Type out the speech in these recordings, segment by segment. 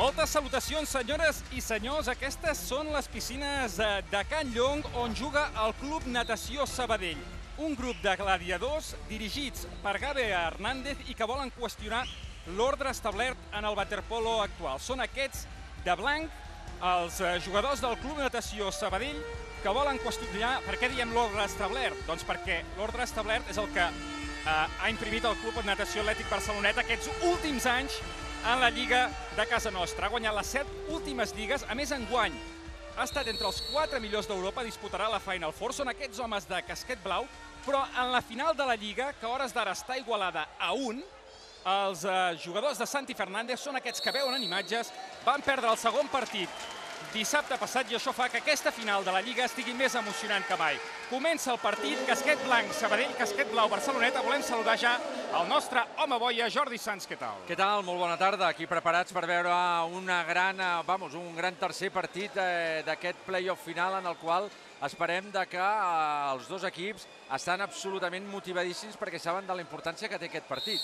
Moltes salutacions, senyores i senyors. Aquestes són les piscines eh, de Can Llong, on juga el Club Natació Sabadell. Un grup de gladiadors dirigits per Gabe Hernández i que volen qüestionar l'ordre establert en el waterpolo actual. Són aquests de blanc, els eh, jugadors del Club Natació Sabadell, que volen qüestionar... Per què diem l'ordre establert? Doncs perquè l'ordre establert és el que eh, ha imprimit el Club Natació Atlètic Barceloneta aquests últims anys en la Lliga de casa nostra. Ha guanyat les set últimes lligues, a més en guany. Ha estat entre els quatre millors d'Europa, disputarà la Final Four. Són aquests homes de casquet blau, però en la final de la Lliga, que a hores d'ara està igualada a un, els eh, jugadors de Santi Fernández són aquests que veuen en imatges, van perdre el segon partit dissabte passat i això fa que aquesta final de la Lliga estigui més emocionant que mai. Comença el partit, casquet blanc, Sabadell, casquet blau, Barceloneta. Volem saludar ja el nostre home boia, Jordi Sanz, què tal? Què tal? Molt bona tarda. Aquí preparats per veure una gran, eh, vamos, un gran tercer partit eh, d'aquest playoff final en el qual esperem de que eh, els dos equips estan absolutament motivadíssims perquè saben de la importància que té aquest partit.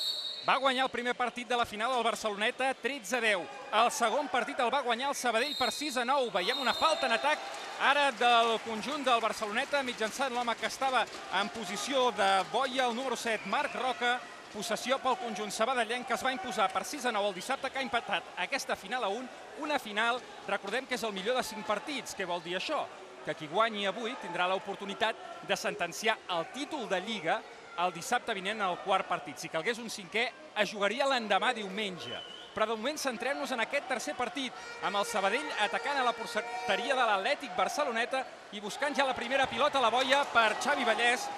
Va guanyar el primer partit de la final del Barceloneta 13-10. El segon partit el va guanyar el Sabadell per 6-9. Veiem una falta en atac ara del conjunt del Barceloneta mitjançant l'home que estava en posició de boia, el número 7, Marc Roca. Possessió pel conjunt sabadellenc que es va imposar per 6-9 el dissabte que ha empatat aquesta final a 1. Una final, recordem que és el millor de 5 partits. Què vol dir això? Que qui guanyi avui tindrà l'oportunitat de sentenciar el títol de Lliga el dissabte vinent al quart partit. Si calgués un cinquè, es jugaria l'endemà diumenge. Però de moment centrem-nos en aquest tercer partit, amb el Sabadell atacant a la porteria de l'Atlètic Barceloneta i buscant ja la primera pilota a la boia per Xavi Vallès.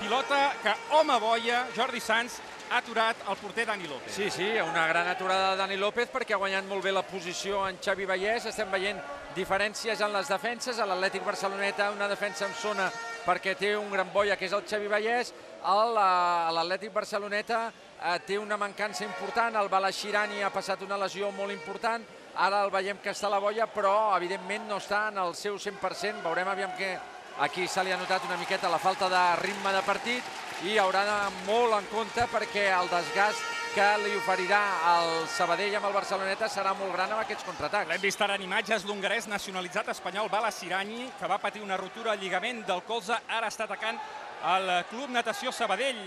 Pilota que, home boia, Jordi Sanz, ha aturat el porter Dani López. Sí, sí, una gran aturada de Dani López perquè ha guanyat molt bé la posició en Xavi Vallès. Estem veient diferències en les defenses. A l'Atlètic Barceloneta una defensa en zona perquè té un gran boia que és el Xavi Vallès l'Atlètic Barceloneta eh, té una mancança important, el Balaixirani ha passat una lesió molt important, ara el veiem que està a la boia, però evidentment no està en el seu 100%, veurem aviam que aquí se li ha notat una miqueta la falta de ritme de partit i haurà d'anar molt en compte perquè el desgast que li oferirà el Sabadell amb el Barceloneta serà molt gran amb aquests contraatacs. L'hem vist ara en imatges, l'hongarès nacionalitzat espanyol Bala Sirani, que va patir una rotura al lligament del colze, ara està atacant el Club Natació Sabadell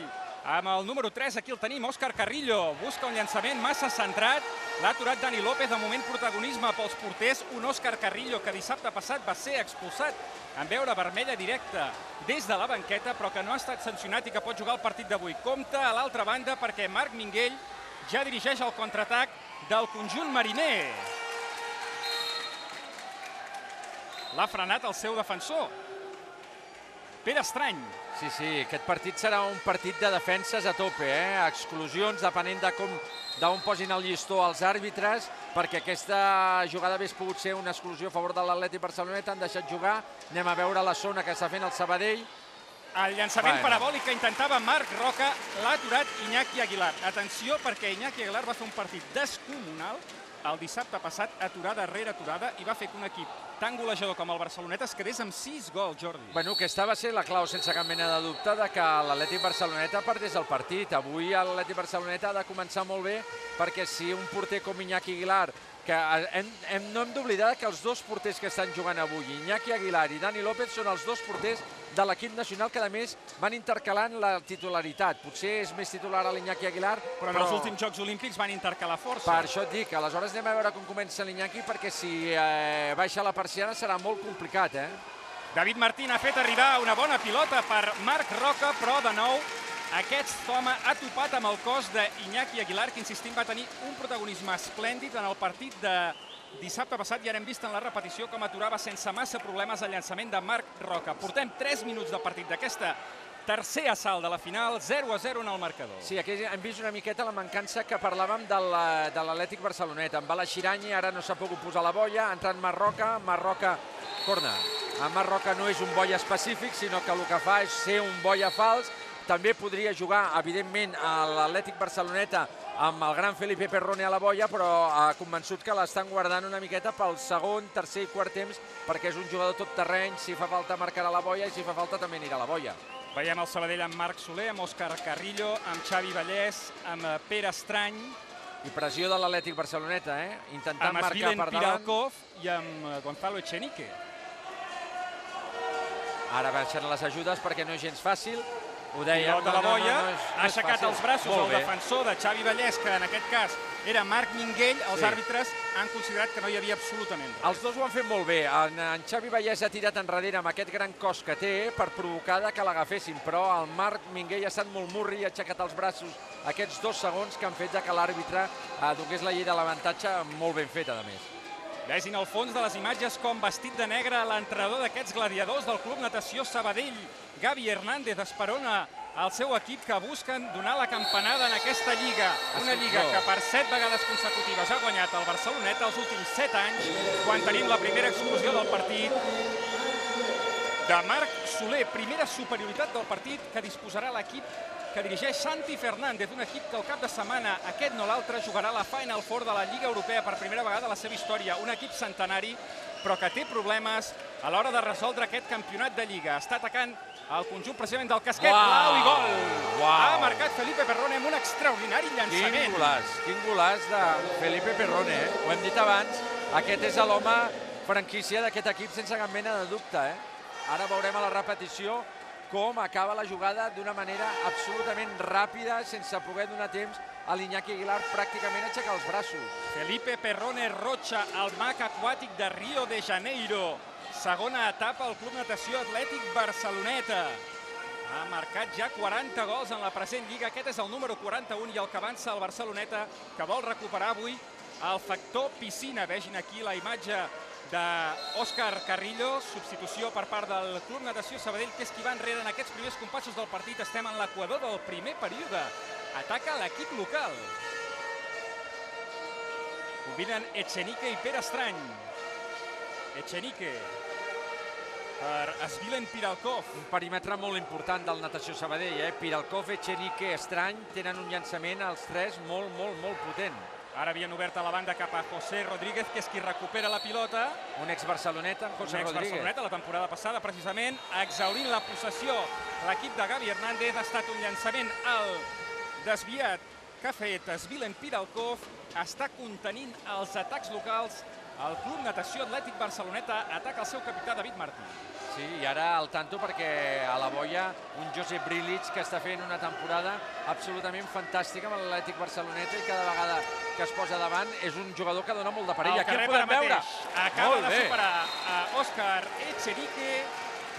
amb el número 3, aquí el tenim, Òscar Carrillo, busca un llançament massa centrat, l'ha aturat Dani López, de moment protagonisme pels porters, un Òscar Carrillo que dissabte passat va ser expulsat en veure vermella directa des de la banqueta, però que no ha estat sancionat i que pot jugar el partit d'avui. Compte a l'altra banda perquè Marc Minguell ja dirigeix el contraatac del conjunt mariner. L'ha frenat el seu defensor. Pere Estrany. Sí, sí, aquest partit serà un partit de defenses a tope, eh? exclusions depenent de com d'on posin el llistó als àrbitres, perquè aquesta jugada hagués pogut ser una exclusió a favor de l'Atleti Barceloneta, han deixat jugar, anem a veure la zona que està fent el Sabadell, el llançament bueno. parabòlic que intentava Marc Roca l'ha aturat Iñaki Aguilar. Atenció perquè Iñaki Aguilar va fer un partit descomunal el dissabte passat, aturada rere aturada, i va fer que un equip tan golejador com el Barceloneta es quedés amb 6 gols, Jordi. Bueno, aquesta va ser la clau, sense cap mena de dubte, de que l'Atlètic Barceloneta perdés el partit. Avui l'Atlètic Barceloneta ha de començar molt bé, perquè si un porter com Iñaki Aguilar que hem, hem, no hem d'oblidar que els dos porters que estan jugant avui, Iñaki Aguilar i Dani López, són els dos porters de l'equip nacional que, a més, van intercalant la titularitat. Potser és més titular a l'Iñaki Aguilar, però... en els últims Jocs Olímpics van intercalar força. Per això et dic, aleshores anem a veure com comença l'Iñaki, perquè si eh, baixa la persiana serà molt complicat, eh? David Martín ha fet arribar una bona pilota per Marc Roca, però de nou aquest home ha topat amb el cos d'Iñaki Aguilar, que, insistim, va tenir un protagonisme esplèndid en el partit de dissabte passat i ara hem vist en la repetició com aturava sense massa problemes el llançament de Marc Roca. Portem 3 minuts de partit d'aquesta tercer assalt de la final, 0 a 0 en el marcador. Sí, aquí hem vist una miqueta la mancança que parlàvem de l'Atlètic Barceloneta. Amb Bala Xirany ara no s'ha pogut posar la boia, ha entrat Marroca, Marroca corna. En Marroca no és un boia específic, sinó que el que fa és ser un boia fals, també podria jugar, evidentment, a l'Atlètic Barceloneta amb el gran Felipe Perrone a la boia, però ha convençut que l'estan guardant una miqueta pel segon, tercer i quart temps, perquè és un jugador tot terreny, si fa falta marcarà la boia i si fa falta també anirà a la boia. Veiem el Sabadell amb Marc Soler, amb Òscar Carrillo, amb Xavi Vallès, amb Pere Estrany, I pressió de l'Atlètic Barceloneta, eh? Intentant amb marcar per davant. Piralkov i amb eh, Gonzalo Echenique. Ara baixen les ajudes perquè no és gens fàcil. Ho deia, Pilot de la boia, és, ha és aixecat fàcil. els braços el defensor de Xavi Vallès, que en aquest cas era Marc Minguell. Els Sí. àrbitres han considerat que no hi havia absolutament res. Els dos ho han fet molt bé. En, en Xavi Vallès ha tirat enrere amb aquest gran cos que té per provocar que l'agafessin, però el Marc Minguell ha estat molt murri i ha aixecat els braços aquests dos segons que han fet que l'àrbitre eh, donés la llei de l'avantatge molt ben feta, a més. Vegin al fons de les imatges com vestit de negre l'entrenador d'aquests gladiadors del Club Natació Sabadell, Gavi Hernández, esperona el seu equip que busquen donar la campanada en aquesta lliga. Una lliga que per set vegades consecutives ha guanyat el Barceloneta els últims set anys, quan tenim la primera exclusió del partit de Marc Soler. Primera superioritat del partit que disposarà l'equip que dirigeix Santi Fernández, un equip que el cap de setmana, aquest no l'altre, jugarà la Final Four de la Lliga Europea per primera vegada a la seva història. Un equip centenari, però que té problemes a l'hora de resoldre aquest campionat de Lliga. Està atacant el conjunt precisament del casquet, Uau! blau i gol. Uau! Ha marcat Felipe Perrone amb un extraordinari Quin llançament. golaç, quin golaç de Felipe Perrone, eh? Ho hem dit abans, aquest és l'home franquícia d'aquest equip sense cap mena de dubte, eh? Ara veurem a la repetició com acaba la jugada d'una manera absolutament ràpida, sense poder donar temps a l'Iñaki Aguilar pràcticament aixecar els braços. Felipe Perrone Rocha, el mag aquàtic de Rio de Janeiro. Segona etapa al Club Natació Atlètic Barceloneta. Ha marcat ja 40 gols en la present lliga. Aquest és el número 41 i el que avança el Barceloneta, que vol recuperar avui el factor piscina. Vegin aquí la imatge d'Òscar Carrillo, substitució per part del Club Natació Sabadell, que és qui va enrere en aquests primers compassos del partit. Estem en l'equador del primer període. Ataca l'equip local. Combinen Echenique i Pere Estrany. Echenique per Svilen Piralkov. Un perímetre molt important del Natació Sabadell, eh? Piralkov, Echenique, Estrany, tenen un llançament als tres molt, molt, molt potent. Ara havien obert a la banda cap a José Rodríguez, que és qui recupera la pilota. Un ex-Barceloneta, en José Un Rodríguez. ex-Barceloneta la temporada passada, precisament, exaurint la possessió. L'equip de Gavi Hernández ha estat un llançament alt desviat que ha fet Svilen Piralkov. Està contenint els atacs locals. El Club Natació Atlètic Barceloneta ataca el seu capità David Martí. Sí, i ara al tanto perquè a la boia un Josep Brilic que està fent una temporada absolutament fantàstica amb l'Atlètic Barceloneta i cada vegada que es posa davant és un jugador que dona molt de perill. El Aquí el podem veure. Acaba Molt de bé. superar a Òscar Echenique,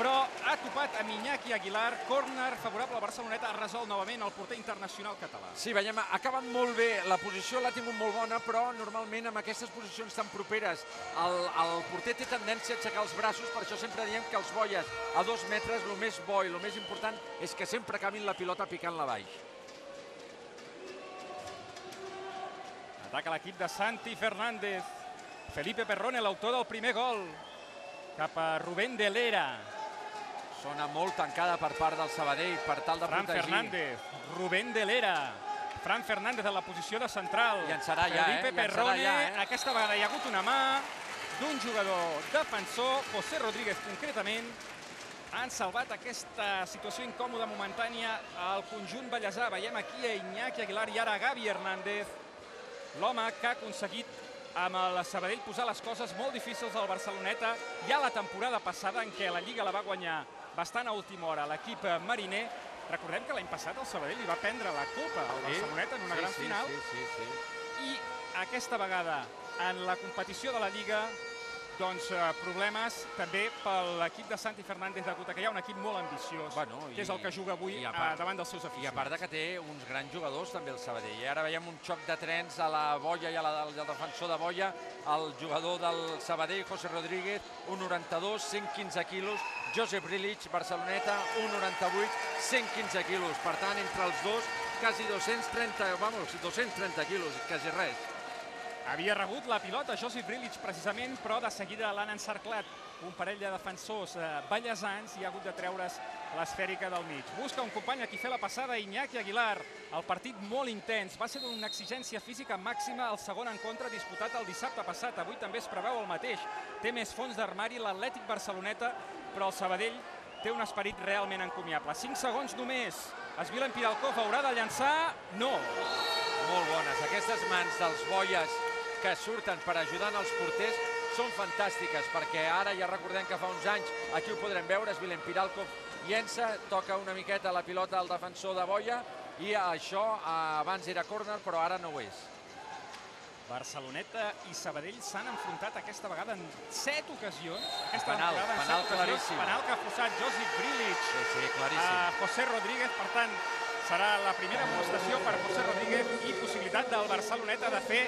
però ha topat amb Iñaki Aguilar. Córner favorable al Barceloneta. Ha resolt novament el porter internacional català. Sí, veiem, ha acabat molt bé. La posició l'ha tingut molt bona, però normalment amb aquestes posicions tan properes el, el porter té tendència a aixecar els braços, per això sempre diem que els boies a dos metres, el més bo i el més important és que sempre acabin la pilota picant-la baix. Ataca l'equip de Santi Fernández. Felipe Perrone, l'autor del primer gol. Cap a Rubén de Lera. Zona molt tancada per part del Sabadell per tal de Fran protegir. Fernández. Rubén de Lera. Fran Fernández en la posició de central. Llançarà ja, Felipe eh? Perrone. ja, eh? Aquesta vegada hi ha hagut una mà d'un jugador defensor, José Rodríguez concretament, han salvat aquesta situació incòmoda momentània al conjunt ballesà. Veiem aquí a Iñaki Aguilar i ara a Gavi Hernández, l'home que ha aconseguit amb el Sabadell posar les coses molt difícils al Barceloneta. Ja la temporada passada en què la Lliga la va guanyar bastant a última hora l'equip mariner. Recordem que l'any passat el Sabadell li va prendre la Copa al Barceloneta en una sí, gran sí, final. Sí, sí, sí. I aquesta vegada en la competició de la Lliga doncs, eh, problemes també per l'equip de Santi Fernández de Guta, que hi ha un equip molt ambiciós, Bueno, que és el que juga avui a eh, part- davant dels seus I a part de que té uns grans jugadors també el Sabadell. I ara veiem un xoc de trens a la boia i a la del defensor de boia, el jugador del Sabadell, José Rodríguez, 1,92, 115 quilos, Josep Brilic, Barceloneta, 1,98, 115 quilos. Per tant, entre els dos, quasi 230, vamos, 230 quilos, quasi res. Havia rebut la pilota Josip Brilic precisament, però de seguida l'han encerclat un parell de defensors eh, ballesans i ha hagut de treure's l'esfèrica del mig. Busca un company a qui fer la passada, Iñaki Aguilar. El partit molt intens, va ser d'una exigència física màxima el segon encontre disputat el dissabte passat. Avui també es preveu el mateix. Té més fons d'armari l'Atlètic Barceloneta, però el Sabadell té un esperit realment encomiable. 5 segons només. Esvilen Piralkov haurà de llançar? No. molt bones. Aquestes mans dels boies que surten per ajudar els porters són fantàstiques, perquè ara ja recordem que fa uns anys, aquí ho podrem veure, Svilen Piralkov llença, toca una miqueta la pilota al defensor de boia, i això abans era córner, però ara no ho és. Barceloneta i Sabadell s'han enfrontat aquesta vegada en set ocasions. Aquesta penal, en penal claríssim. Penal que ha forçat Josip Brilic sí, sí, claríssim. a José Rodríguez. Per tant, serà la primera amonestació per José Rodríguez i possibilitat del Barceloneta de fer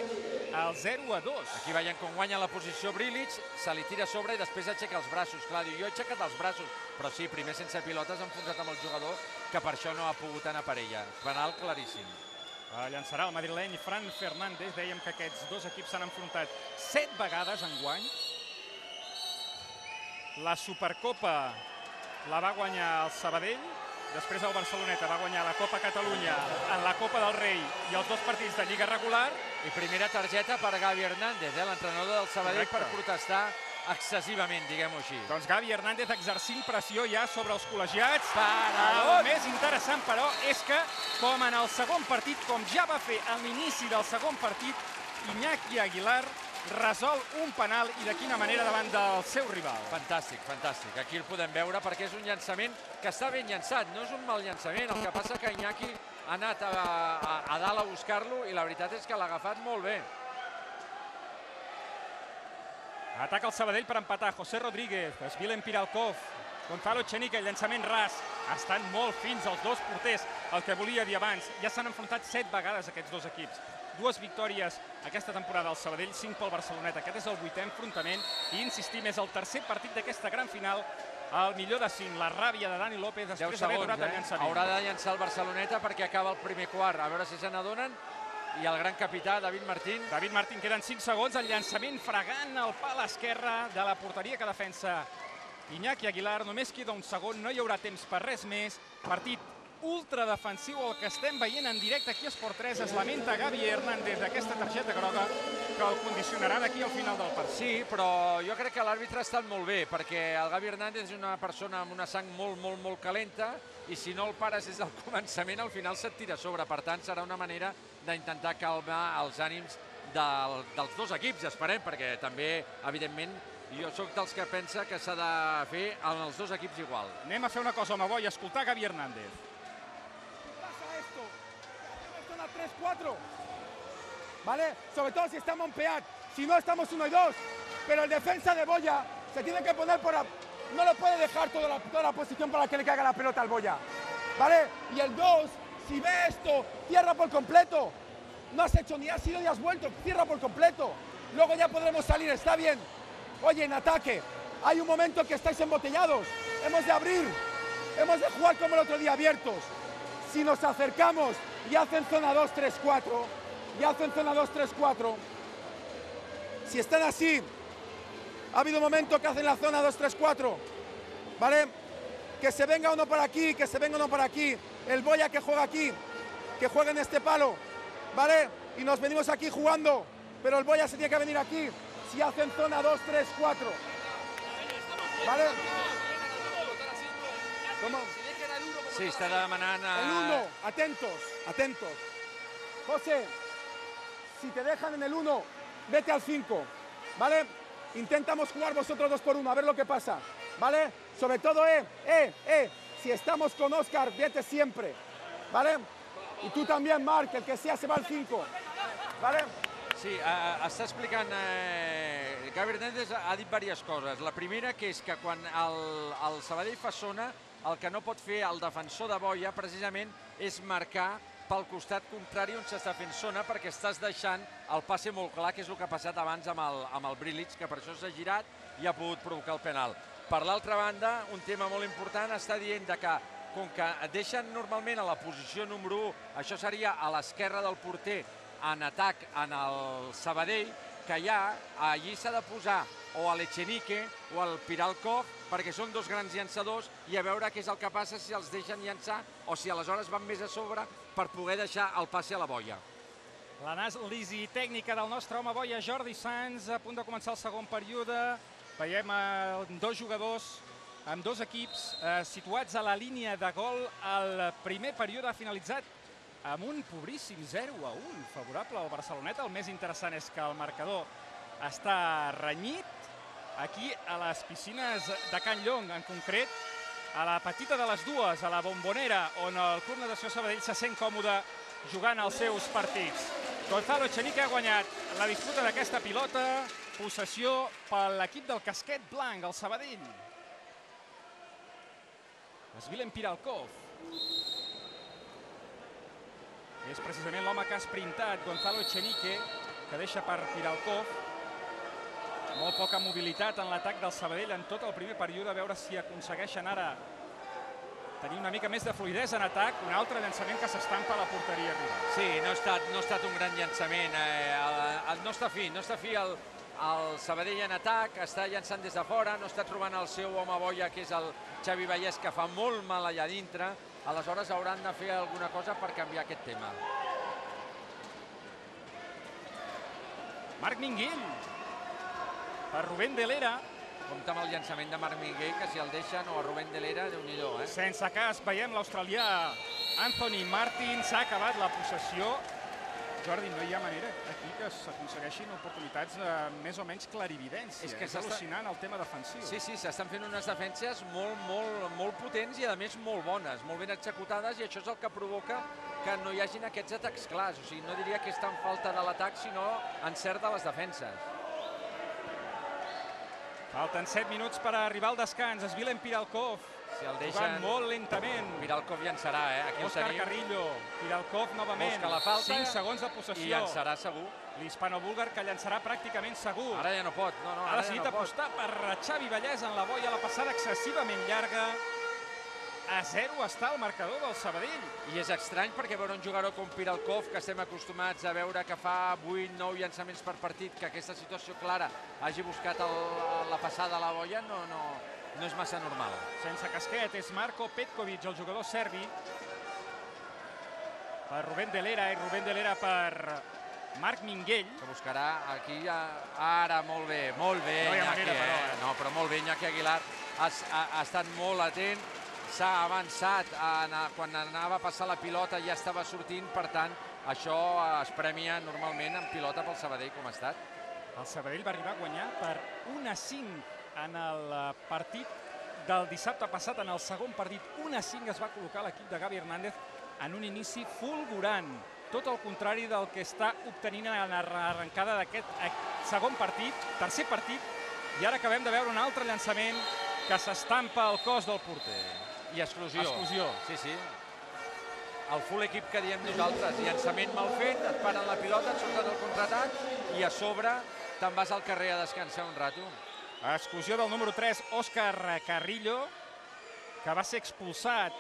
el 0 a 2. Aquí veiem com guanya la posició Brilic, se li tira a sobre i després aixeca els braços. Clar, diu, jo he aixecat els braços, però sí, primer sense pilotes enfonsat amb el jugador que per això no ha pogut anar per ella. Penal claríssim. Uh, llançarà el madrileny Fran Fernández. Dèiem que aquests dos equips s'han enfrontat set vegades en guany. La Supercopa la va guanyar el Sabadell, després el Barceloneta va guanyar la Copa Catalunya en la Copa del Rei i els dos partits de Lliga regular. I primera targeta per Gavi Hernández, eh, l'entrenador del Sabadell, Correcte. per protestar excessivament, diguem-ho així. Doncs Gavi Hernández exercint pressió ja sobre els col·legiats. Parador. El més interessant, però, és que, com en el segon partit, com ja va fer a l'inici del segon partit, Iñaki Aguilar resol un penal i de quina manera davant del seu rival. Fantàstic, fantàstic. Aquí el podem veure perquè és un llançament que està ben llançat, no és un mal llançament. El que passa que Iñaki ha anat a, a, a dalt a buscar-lo i la veritat és que l'ha agafat molt bé. Ataca el Sabadell per empatar. José Rodríguez, Svilen Piralkov, Gonzalo Chenique, llançament ras. Estan molt fins els dos porters, el que volia dir abans. Ja s'han enfrontat set vegades aquests dos equips. Dues victòries aquesta temporada al Sabadell, cinc pel Barcelonet. Aquest és el vuitè enfrontament i, insistim, és el tercer partit d'aquesta gran final el millor de cinc, la ràbia de Dani López després d'haver aturat eh? el llançament. Haurà de llançar el Barceloneta perquè acaba el primer quart. A veure si se n'adonen i el gran capità, David Martín. David Martín, queden 5 segons, el llançament fregant el pal esquerre de la porteria que defensa Iñaki Aguilar. Només queda un segon, no hi haurà temps per res més. Partit ultra defensiu el que estem veient en directe aquí a Esport 3. Es lamenta Gavi Hernández d'aquesta targeta groga que el condicionarà d'aquí al final del partit. Sí, però jo crec que l'àrbitre ha estat molt bé, perquè el Gavi Hernández és una persona amb una sang molt, molt, molt calenta i si no el pares des del començament, al final se't tira a sobre. Per tant, serà una manera d'intentar calmar els ànims del, dels dos equips, esperem, perquè també, evidentment, jo sóc dels que pensa que s'ha de fer en els dos equips igual. Anem a fer una cosa, home, bo, i escoltar Gavi Hernández. pasa esto? Esto una 3-4. ¿Vale? Sobre todo si estamos en PEAT. Si no, estamos 1 y 2. Pero el defensa de Boya se tiene que poner por... La... No lo puede dejar toda la, toda la posición para que le caiga la pelota al Boya. ¿Vale? Y el 2, si ve esto, cierra por completo. No has hecho ni has ido ni has vuelto, cierra por completo. Luego ya podremos salir, está bien. Oye, en ataque, hay un momento que estáis embotellados. Hemos de abrir, hemos de jugar como el otro día abiertos. Si nos acercamos y hacen zona 2, 3, 4, y hacen zona 2, 3, 4, si están así, ha habido un momento que hacen la zona 2, 3, 4, ¿vale? Que se venga uno por aquí, que se venga uno por aquí, el Boya que juega aquí, que juegue en este palo, ¿vale? Y nos venimos aquí jugando, pero el Boya se tiene que venir aquí, si hacen zona 2, 3, 4, ¿vale? ¿Cómo? Sí, està demanant... A... El 1, atentos, atentos. José, si te dejan en el 1, vete al 5, ¿vale? Intentamos jugar vosotros dos por uno, a ver lo que pasa, ¿vale? Sobre todo, eh, eh, eh, si estamos con Oscar, vete siempre, ¿vale? Y tú también, Marc, el que sea se va al 5, ¿vale? Sí, uh, està explicant... Uh, Gavi Hernández ha dit diverses coses. La primera, que és que quan el, el Sabadell fa zona, el que no pot fer el defensor de boia, precisament, és marcar pel costat contrari on s'està fent zona perquè estàs deixant el passe molt clar, que és el que ha passat abans amb el, amb el Brilic, que per això s'ha girat i ha pogut provocar el penal. Per l'altra banda, un tema molt important està dient de que com que deixen normalment a la posició número 1, això seria a l'esquerra del porter, en atac en el Sabadell, que ja allí s'ha de posar o a l'Echenique o al Piralkov, perquè són dos grans llançadors i a veure què és el que passa si els deixen llançar o si aleshores van més a sobre per poder deixar el passe a la boia. L'anàlisi tècnica del nostre home boia, Jordi Sanz, a punt de començar el segon període. Veiem eh, dos jugadors amb dos equips eh, situats a la línia de gol. El primer període ha finalitzat amb un pobríssim 0 a 1 favorable al Barceloneta. El més interessant és que el marcador està renyit aquí a les piscines de Can Llong, en concret a la petita de les dues, a la Bombonera, on el Club Natació Sabadell se sent còmode jugant els seus partits. Gonzalo Echenique ha guanyat la disputa d'aquesta pilota, possessió per l'equip del casquet blanc, el Sabadell. Svilen Piralkov. És precisament l'home que ha sprintat, Gonzalo Echenique, que deixa per Piralkov. Molt poca mobilitat en l'atac del Sabadell en tot el primer període, a veure si aconsegueixen ara tenir una mica més de fluidesa en atac, un altre llançament que s'estampa a la porteria. Sí, no ha estat, no ha estat un gran llançament. Eh, el, el, no està fi, no està fi el, el Sabadell en atac, està llançant des de fora, no està trobant el seu home boia, que és el Xavi Vallès, que fa molt mal allà dintre. Aleshores hauran de fer alguna cosa per canviar aquest tema. Marc Minguell, per Rubén de l'Era, Compte amb el llançament de Marc Miguel, que si el deixen o a Rubén de l'Era, déu nhi eh? sense cas, veiem l'australià Anthony Martin, s'ha acabat la possessió. Jordi, no hi ha manera aquí que s'aconsegueixin oportunitats eh, més o menys clarividència. És que és al·lucinant el tema defensiu. Sí, sí, s'estan fent unes defenses molt, molt, molt potents i a més molt bones, molt ben executades i això és el que provoca que no hi hagin aquests atacs clars. O sigui, no diria que és tan falta de l'atac, sinó encert de les defenses. Falten 7 minuts per arribar al descans. Svilen Piralkov, Si el jugant deixen, molt lentament. Miralkov llançarà, eh? Aquí Òscar tenim. Carrillo, Piralkov novament. Busca la falta 5 segons de I possessió. llançarà segur. L'hispano-búlgar que llançarà pràcticament segur. Ara ja no pot. No, no, ha ara ja decidit no pot. apostar per Xavi Vallès en la boia, la passada excessivament llarga. A 0 està el marcador del Sabadell. I és estrany perquè veure un jugador com Piralkov, que estem acostumats a veure que fa 8-9 llançaments per partit, que aquesta situació clara hagi buscat el, la passada a la boia, no, no, no és massa normal. Sense casquet és Marko Petkovic, el jugador serbi. Per Rubén de l'Era i Rubén de l'Era per Marc Minguell. que buscarà aquí ara molt bé, molt bé No hi ha manera, però, eh? eh? No, però molt bé Iñaki Aguilar ha, ha, ha estat molt atent s'ha avançat en, quan anava a passar la pilota ja estava sortint, per tant això es premia normalment en pilota pel Sabadell com ha estat. El Sabadell va arribar a guanyar per 1 a 5 en el eh, partit del dissabte passat. En el segon partit, 1 a 5 es va col·locar l'equip de Gavi Hernández en un inici fulgurant. Tot el contrari del que està obtenint en l'arrencada d'aquest eh, segon partit, tercer partit, i ara acabem de veure un altre llançament que s'estampa al cos del porter. I exclusió. Exclusió. Sí, sí. El full equip que diem nosaltres, llançament mal fet, et paren la pilota, et surten el contraatac i a sobre te'n vas al carrer a descansar un rato. Exclusió del número 3, Òscar Carrillo, que va ser expulsat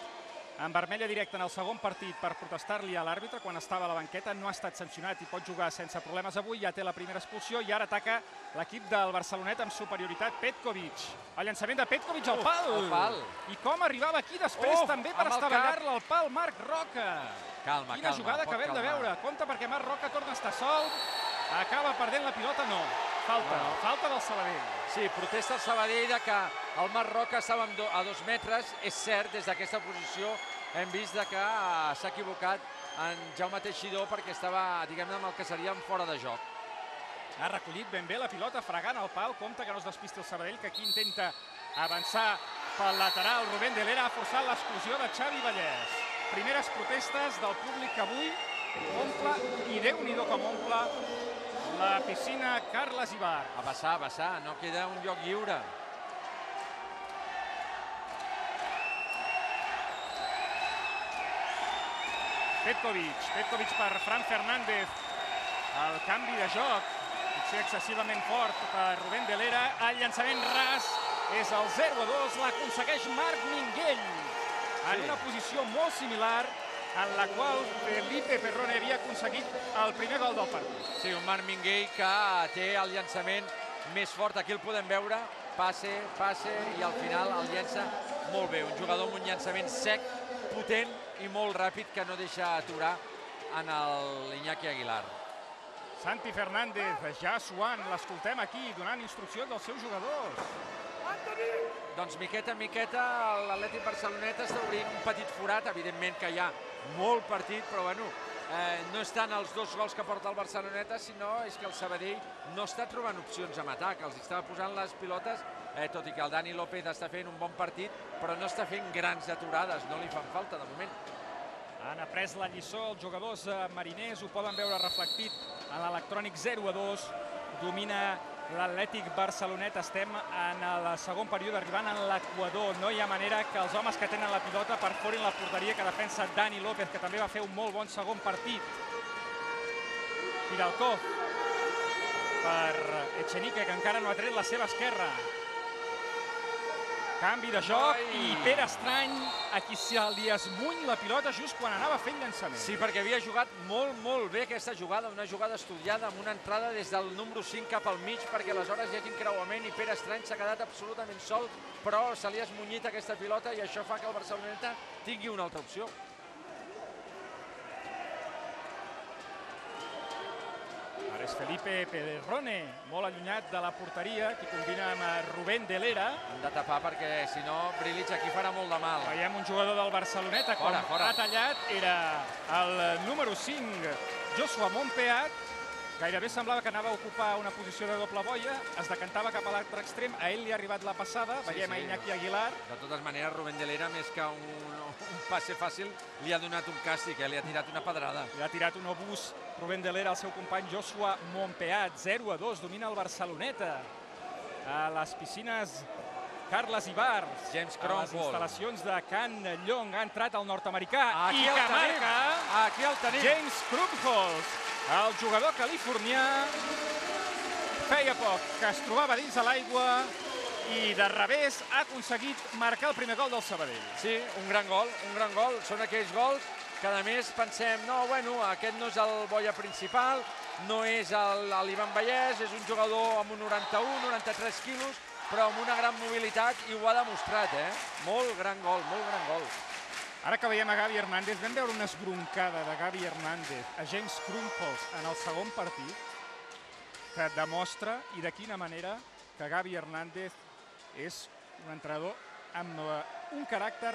en vermella directa en el segon partit per protestar-li a l'àrbitre quan estava a la banqueta. No ha estat sancionat i pot jugar sense problemes avui. Ja té la primera expulsió i ara ataca l'equip del Barcelonet amb superioritat. Petkovic. El llançament de Petkovic al pal. al pal. I com arribava aquí després Uf, també per estavellar-la al pal Marc Roca. Calma, Quina calma. jugada pot acabem de veure. Compte perquè Marc Roca torna a estar sol. Acaba perdent la pilota, no. Falta, No. falta del Sabadell. Sí, protesta el Sabadell de que el Marc Roca estava a dos metres. És cert, des d'aquesta posició hem vist de que eh, s'ha equivocat en Jaume Teixidor perquè estava, diguem-ne, amb el que seria en fora de joc. Ha recollit ben bé la pilota, fregant el pal. Compte que no es despisti el Sabadell, que aquí intenta avançar pel lateral. Rubén de l'Era ha forçat l'exclusió de Xavi Vallès. Primeres protestes del públic que avui omple, i déu-n'hi-do com omple, la piscina Carles Ibar. A passar, a passar, no queda un lloc lliure. Petkovic, Petkovic per Fran Fernández. El canvi de joc, potser excessivament fort per Rubén de l'Era. El llançament ras és el 0-2, l'aconsegueix Marc Minguell. En Sí. una posició molt similar en la qual Felipe Perrone havia aconseguit el primer gol del partit. Sí, un Marc Minguell que té el llançament més fort. Aquí el podem veure, passe, passe, i al final el llença molt bé. Un jugador amb un llançament sec, potent i molt ràpid que no deixa aturar en el Iñaki Aguilar. Santi Fernández ja suant, l'escoltem aquí, donant instruccions als seus jugadors. Doncs miqueta en miqueta l'Atlètic Barceloneta està obrint un petit forat, evidentment que ja molt partit, però bueno, eh, no estan els dos gols que porta el Barceloneta, sinó és que el Sabadell no està trobant opcions amb atac, els estava posant les pilotes, eh, tot i que el Dani López està fent un bon partit, però no està fent grans aturades, no li fan falta de moment. Han après la lliçó els jugadors eh, mariners, ho poden veure reflectit en l'electrònic 0 a 2. Domina l'Atlètic Barcelonet. Estem en el segon període, arribant en l'equador. No hi ha manera que els homes que tenen la pilota perforin la porteria que defensa Dani López, que també va fer un molt bon segon partit. Piralcó per Echenique, que encara no ha tret la seva esquerra. Canvi de joc Ai. i Pere Estrany a qui se li esmuny la pilota just quan anava fent llançament. Sí, perquè havia jugat molt, molt bé aquesta jugada, una jugada estudiada amb una entrada des del número 5 cap al mig perquè aleshores hi hagi creuament i Pere Estrany s'ha quedat absolutament sol, però se li ha esmunyit aquesta pilota i això fa que el Barceloneta tingui una altra opció. És Felipe Pedrone, molt allunyat de la porteria, qui combina amb eh, Rubén de l'Era. Han de tapar perquè si no Brilic aquí farà molt de mal. Veiem un jugador del Barceloneta, Fora, fora. ha tallat era el número 5, Joshua Montpeat, Gairebé semblava que anava a ocupar una posició de doble boia, es decantava cap a l'altre extrem, a ell li ha arribat la passada, Sí, veiem sí. a Iñaki Aguilar, De totes maneres, Rubén de l'Era, més que un, un passe fàcil, li ha donat un càstig, eh? li ha tirat una pedrada. li ha tirat un obús Rubén de l'Era al seu company Joshua Montpeat, 0 a 2, domina el Barceloneta. A les piscines Carles Ibars, James a les Cromwell. instal·lacions de Can Llong, ha entrat el nord-americà i el que marca aquí el tenim. James Krumholz, el jugador californià. Feia poc que es trobava dins de l'aigua i de revés ha aconseguit marcar el primer gol del Sabadell. Sí, un gran gol, un gran gol. Són aquells gols que a més pensem, no, bueno, aquest no és el boia principal, no és el- l'Ivan Vallès, és un jugador amb un 91, 93 quilos, però amb una gran mobilitat i ho ha demostrat, eh? Molt gran gol, molt gran gol. Ara que veiem a Gavi Hernández, vam veure una esbroncada de Gavi Hernández a James Krumholz en el segon partit que demostra, i de quina manera, que Gavi Hernández és un entrenador amb eh, un caràcter